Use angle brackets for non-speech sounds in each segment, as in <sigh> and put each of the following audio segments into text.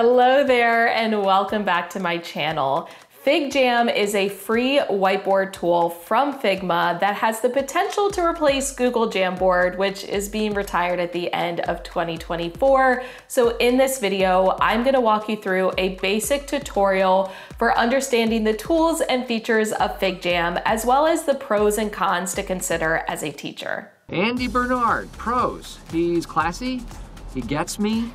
Hello there and welcome back to my channel. FigJam is a free whiteboard tool from Figma that has the potential to replace Google Jamboard, which is being retired at the end of 2024. So in this video, I'm gonna walk you through a basic tutorial for understanding the tools and features of FigJam, as well as the pros and cons to consider as a teacher. Andy Bernard, pros. He's classy, he gets me.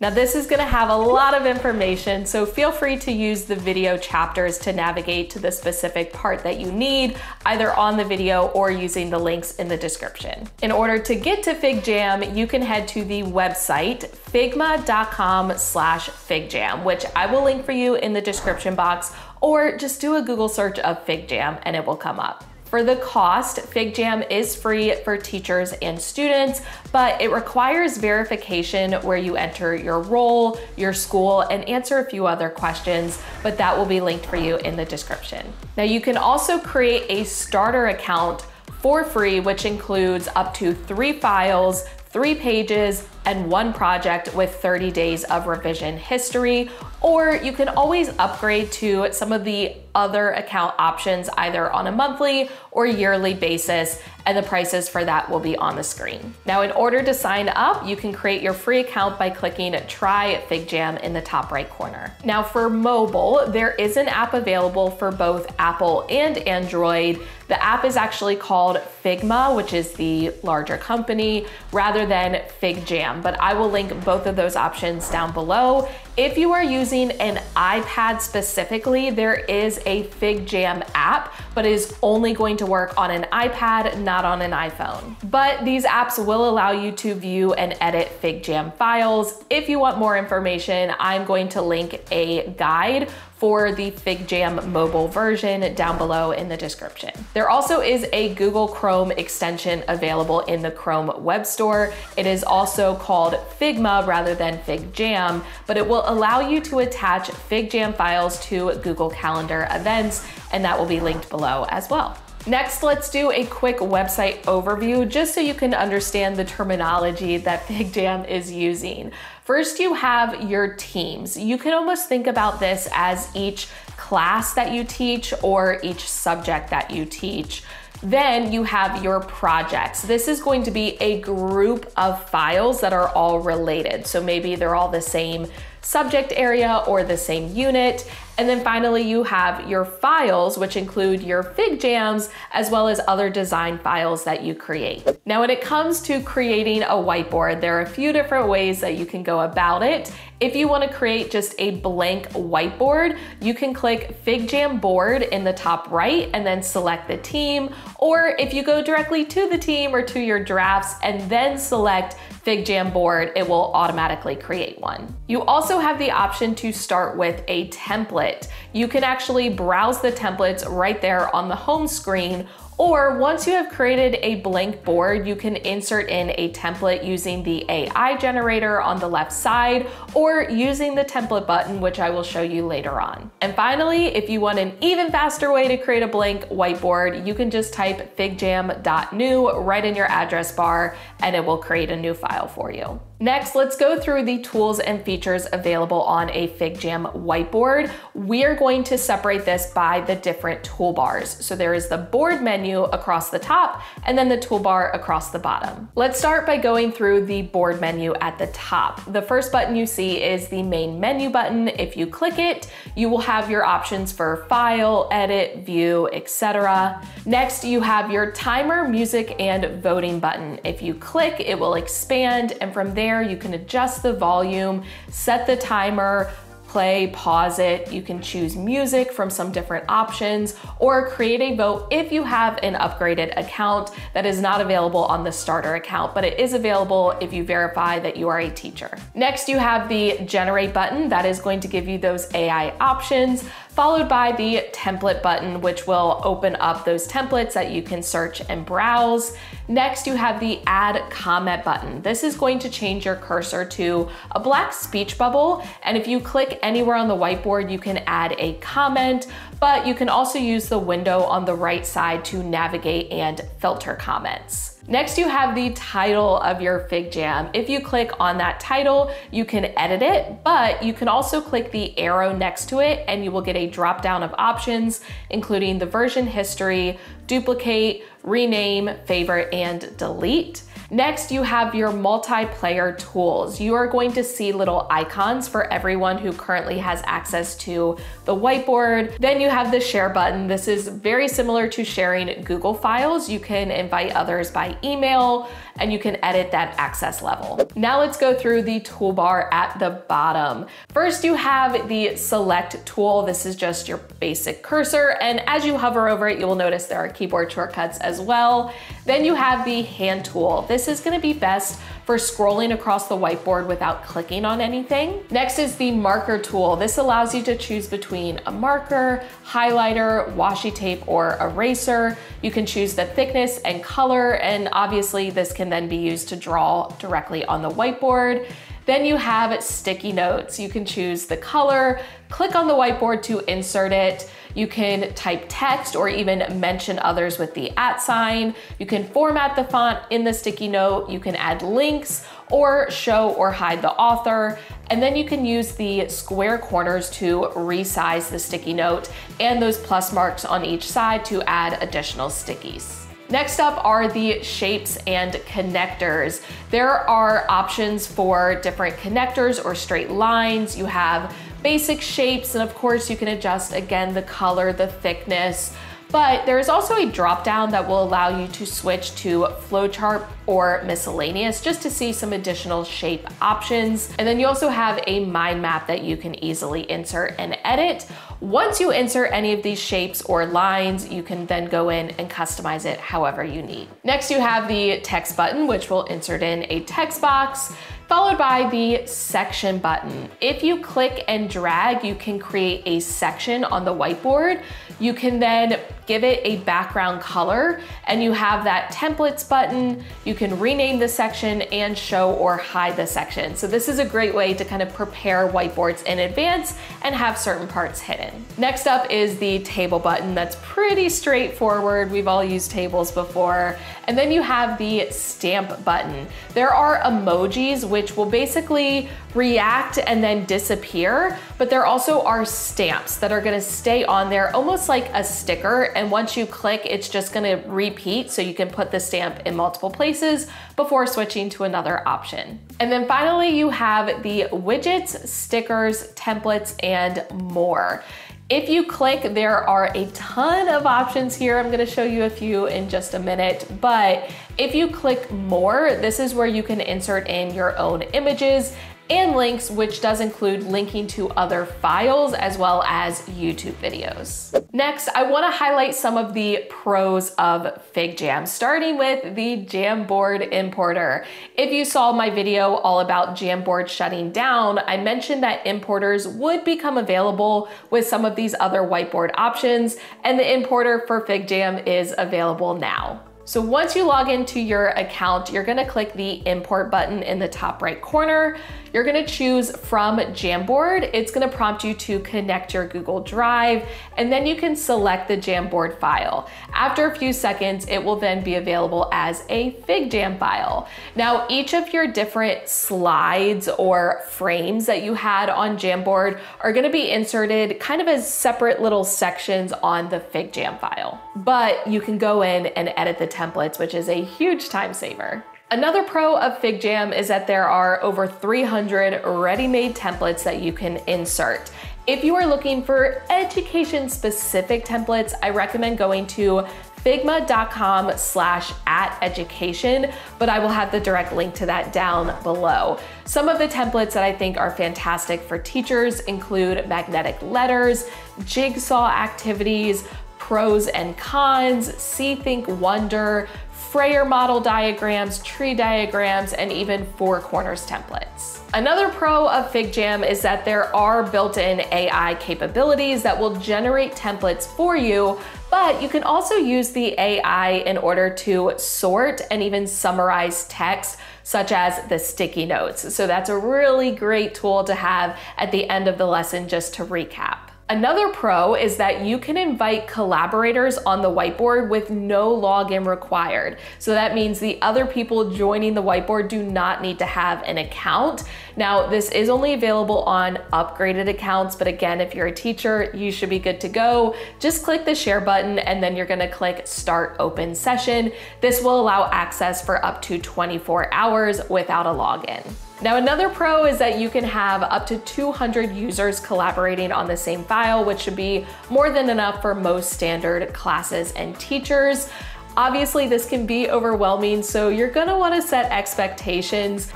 Now this is gonna have a lot of information, so feel free to use the video chapters to navigate to the specific part that you need, either on the video or using the links in the description. In order to get to FigJam, you can head to the website figma.com slash figjam, which I will link for you in the description box, or just do a Google search of FigJam and it will come up. For the cost, FigJam is free for teachers and students, but it requires verification where you enter your role, your school, and answer a few other questions, but that will be linked for you in the description. Now you can also create a starter account for free, which includes up to three files, three pages, and one project with 30 days of revision history, or you can always upgrade to some of the other account options either on a monthly or yearly basis, and the prices for that will be on the screen. Now, in order to sign up, you can create your free account by clicking Try FigJam in the top right corner. Now, for mobile, there is an app available for both Apple and Android. The app is actually called Figma, which is the larger company, rather than FigJam but I will link both of those options down below. If you are using an iPad specifically, there is a FigJam app, but it is only going to work on an iPad, not on an iPhone. But these apps will allow you to view and edit FigJam files. If you want more information, I'm going to link a guide for the FigJam mobile version down below in the description. There also is a Google Chrome extension available in the Chrome Web Store. It is also called Figma rather than FigJam, but it will allow you to attach FigJam files to Google Calendar events, and that will be linked below as well. Next, let's do a quick website overview just so you can understand the terminology that <laughs> FigJam is using. First, you have your teams. You can almost think about this as each class that you teach or each subject that you teach. Then you have your projects. This is going to be a group of files that are all related. So maybe they're all the same subject area or the same unit. And then finally, you have your files, which include your FigJams, as well as other design files that you create. Now, when it comes to creating a whiteboard, there are a few different ways that you can go about it. If you wanna create just a blank whiteboard, you can click FigJam board in the top right and then select the team. Or if you go directly to the team or to your drafts and then select FigJam board, it will automatically create one. You also have the option to start with a template. You can actually browse the templates right there on the home screen or once you have created a blank board, you can insert in a template using the AI generator on the left side or using the template button, which I will show you later on. And finally, if you want an even faster way to create a blank whiteboard, you can just type figjam.new right in your address bar and it will create a new file for you. Next, let's go through the tools and features available on a FigJam whiteboard. We are going to separate this by the different toolbars. So there is the board menu across the top and then the toolbar across the bottom. Let's start by going through the board menu at the top. The first button you see is the main menu button. If you click it, you will have your options for file, edit, view, etc. Next, you have your timer, music, and voting button. If you click, it will expand and from there there. You can adjust the volume, set the timer, play, pause it. You can choose music from some different options or create a vote if you have an upgraded account that is not available on the starter account, but it is available if you verify that you are a teacher. Next, you have the generate button that is going to give you those AI options followed by the template button, which will open up those templates that you can search and browse. Next, you have the add comment button. This is going to change your cursor to a black speech bubble. And if you click anywhere on the whiteboard, you can add a comment, but you can also use the window on the right side to navigate and filter comments. Next, you have the title of your FigJam. If you click on that title, you can edit it, but you can also click the arrow next to it and you will get a drop down of options, including the version history, duplicate, rename, favorite, and delete. Next, you have your multiplayer tools. You are going to see little icons for everyone who currently has access to the whiteboard. Then you have the share button. This is very similar to sharing Google Files. You can invite others by email and you can edit that access level. Now let's go through the toolbar at the bottom. First, you have the select tool. This is just your basic cursor. And as you hover over it, you will notice there are keyboard shortcuts as well. Then you have the hand tool. This is gonna be best for scrolling across the whiteboard without clicking on anything. Next is the marker tool. This allows you to choose between a marker, highlighter, washi tape, or eraser. You can choose the thickness and color, and obviously this can then be used to draw directly on the whiteboard. Then you have sticky notes. You can choose the color, click on the whiteboard to insert it. You can type text or even mention others with the at sign. You can format the font in the sticky note. You can add links or show or hide the author. And then you can use the square corners to resize the sticky note and those plus marks on each side to add additional stickies. Next up are the shapes and connectors. There are options for different connectors or straight lines. You have basic shapes, and of course you can adjust again the color, the thickness, but there is also a drop down that will allow you to switch to flowchart or miscellaneous just to see some additional shape options. And then you also have a mind map that you can easily insert and edit. Once you insert any of these shapes or lines, you can then go in and customize it however you need. Next, you have the text button, which will insert in a text box followed by the section button. If you click and drag, you can create a section on the whiteboard. You can then give it a background color and you have that templates button. You can rename the section and show or hide the section. So this is a great way to kind of prepare whiteboards in advance and have certain parts hidden. Next up is the table button. That's pretty straightforward. We've all used tables before. And then you have the stamp button. There are emojis which will basically react and then disappear, but there also are stamps that are gonna stay on there almost like a sticker. And once you click, it's just gonna repeat so you can put the stamp in multiple places before switching to another option. And then finally, you have the widgets, stickers, templates, and more. If you click, there are a ton of options here. I'm gonna show you a few in just a minute, but if you click more, this is where you can insert in your own images and links, which does include linking to other files as well as YouTube videos. Next, I wanna highlight some of the pros of FigJam, starting with the Jamboard importer. If you saw my video all about Jamboard shutting down, I mentioned that importers would become available with some of these other whiteboard options, and the importer for FigJam is available now. So once you log into your account, you're gonna click the import button in the top right corner. You're gonna choose from Jamboard. It's gonna prompt you to connect your Google Drive, and then you can select the Jamboard file. After a few seconds, it will then be available as a FigJam file. Now, each of your different slides or frames that you had on Jamboard are gonna be inserted kind of as separate little sections on the FigJam file. But you can go in and edit the templates, which is a huge time saver. Another pro of FigJam is that there are over 300 ready-made templates that you can insert. If you are looking for education specific templates, I recommend going to figma.com slash at education, but I will have the direct link to that down below. Some of the templates that I think are fantastic for teachers include magnetic letters, jigsaw activities, pros and cons, see, think, wonder, Frayer model diagrams, tree diagrams, and even four corners templates. Another pro of FigJam is that there are built-in AI capabilities that will generate templates for you, but you can also use the AI in order to sort and even summarize text such as the sticky notes. So that's a really great tool to have at the end of the lesson just to recap. Another pro is that you can invite collaborators on the whiteboard with no login required. So that means the other people joining the whiteboard do not need to have an account. Now, this is only available on upgraded accounts, but again, if you're a teacher, you should be good to go. Just click the share button and then you're gonna click start open session. This will allow access for up to 24 hours without a login. Now another pro is that you can have up to 200 users collaborating on the same file, which should be more than enough for most standard classes and teachers. Obviously this can be overwhelming, so you're gonna wanna set expectations.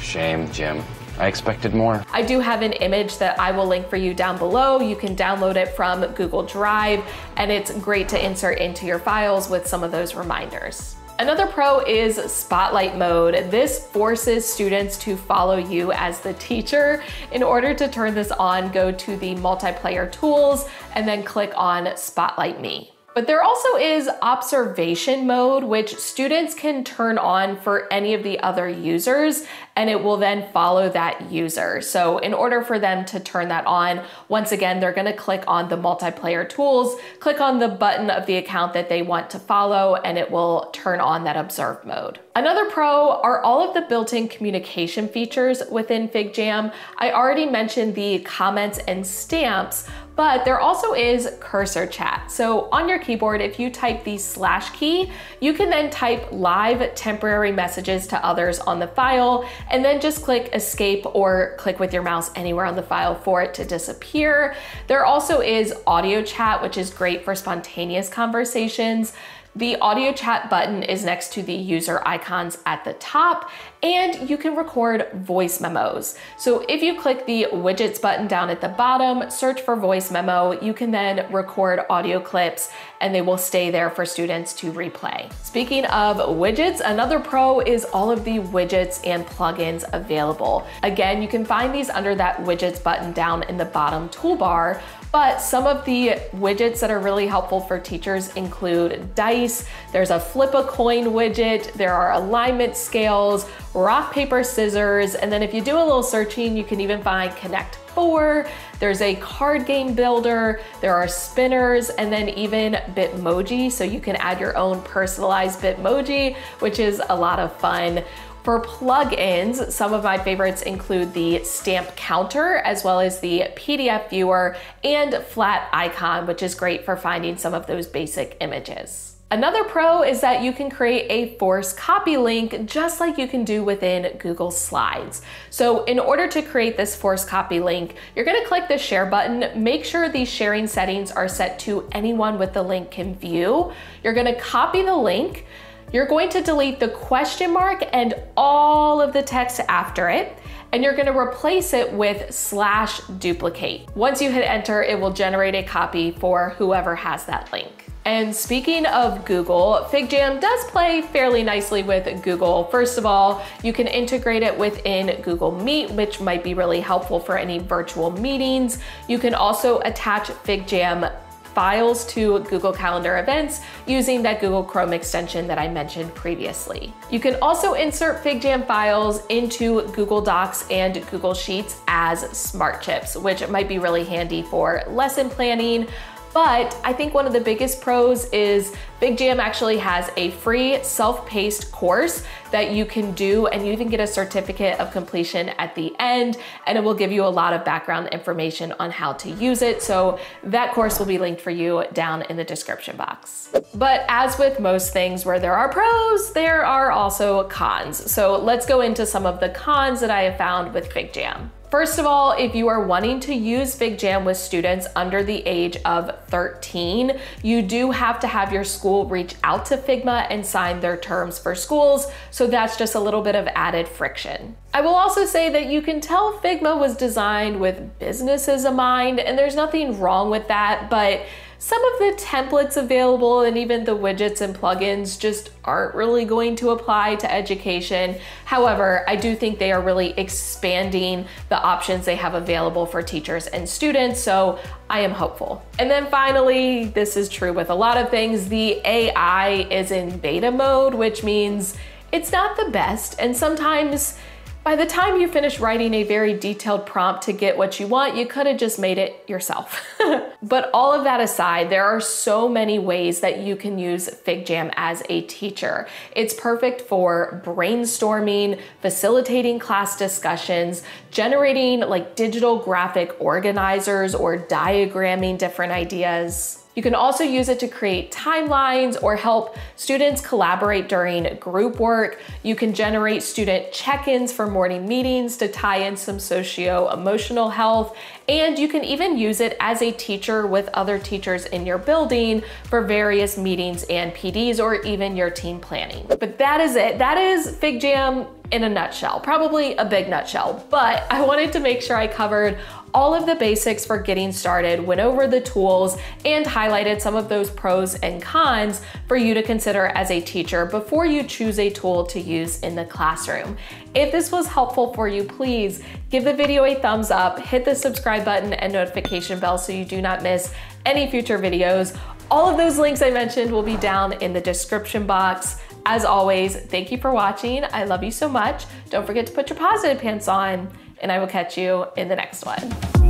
Shame, Jim. I expected more. I do have an image that I will link for you down below. You can download it from Google Drive, and it's great to insert into your files with some of those reminders. Another pro is spotlight mode. This forces students to follow you as the teacher. In order to turn this on, go to the multiplayer tools and then click on spotlight me. But there also is observation mode, which students can turn on for any of the other users, and it will then follow that user. So in order for them to turn that on, once again, they're gonna click on the multiplayer tools, click on the button of the account that they want to follow, and it will turn on that observe mode. Another pro are all of the built-in communication features within FigJam. I already mentioned the comments and stamps, but there also is cursor chat. So on your keyboard, if you type the slash key, you can then type live temporary messages to others on the file, and then just click escape or click with your mouse anywhere on the file for it to disappear. There also is audio chat, which is great for spontaneous conversations. The audio chat button is next to the user icons at the top, and you can record voice memos. So if you click the widgets button down at the bottom, search for voice memo, you can then record audio clips and they will stay there for students to replay. Speaking of widgets, another pro is all of the widgets and plugins available. Again, you can find these under that widgets button down in the bottom toolbar, but some of the widgets that are really helpful for teachers include dice, there's a flip a coin widget, there are alignment scales, rock, paper, scissors, and then if you do a little searching, you can even find Connect 4, there's a card game builder, there are spinners, and then even Bitmoji, so you can add your own personalized Bitmoji, which is a lot of fun. For plugins, some of my favorites include the stamp counter, as well as the PDF viewer and Flaticon, which is great for finding some of those basic images. Another pro is that you can create a force copy link just like you can do within Google Slides. So in order to create this force copy link, you're gonna click the share button, make sure these sharing settings are set to anyone with the link can view. You're gonna copy the link, you're going to delete the question mark and all of the text after it, and you're gonna replace it with slash duplicate. Once you hit enter, it will generate a copy for whoever has that link. And speaking of Google, FigJam does play fairly nicely with Google. First of all, you can integrate it within Google Meet, which might be really helpful for any virtual meetings. You can also attach FigJam files to Google Calendar events using that Google Chrome extension that I mentioned previously. You can also insert FigJam files into Google Docs and Google Sheets as smart chips, which might be really handy for lesson planning, but I think one of the biggest pros is FigJam actually has a free self-paced course that you can do and you can get a certificate of completion at the end and it will give you a lot of background information on how to use it. So that course will be linked for you down in the description box. But as with most things where there are pros, there are also cons. So let's go into some of the cons that I have found with FigJam. First of all, if you are wanting to use FigJam with students under the age of 13, you do have to have your school reach out to Figma and sign their terms for schools, so that's just a little bit of added friction. I will also say that you can tell Figma was designed with businesses in mind, and there's nothing wrong with that, but some of the templates available and even the widgets and plugins just aren't really going to apply to education. However, I do think they are really expanding the options they have available for teachers and students, so I am hopeful. And then finally, this is true with a lot of things, the AI is in beta mode, which means it's not the best, and sometimes By the time you finish writing a very detailed prompt to get what you want, you could have just made it yourself. <laughs> but all of that aside, there are so many ways that you can use FigJam as a teacher. It's perfect for brainstorming, facilitating class discussions, generating like digital graphic organizers or diagramming different ideas. You can also use it to create timelines or help students collaborate during group work. You can generate student check-ins for morning meetings to tie in some socio-emotional health. And you can even use it as a teacher with other teachers in your building for various meetings and PDs or even your team planning. But that is it. That is FigJam in a nutshell, probably a big nutshell, but I wanted to make sure I covered all of the basics for getting started, went over the tools, and highlighted some of those pros and cons for you to consider as a teacher before you choose a tool to use in the classroom. If this was helpful for you, please give the video a thumbs up, hit the subscribe button and notification bell so you do not miss any future videos. All of those links I mentioned will be down in the description box. As always, thank you for watching. I love you so much. Don't forget to put your positive pants on and I will catch you in the next one.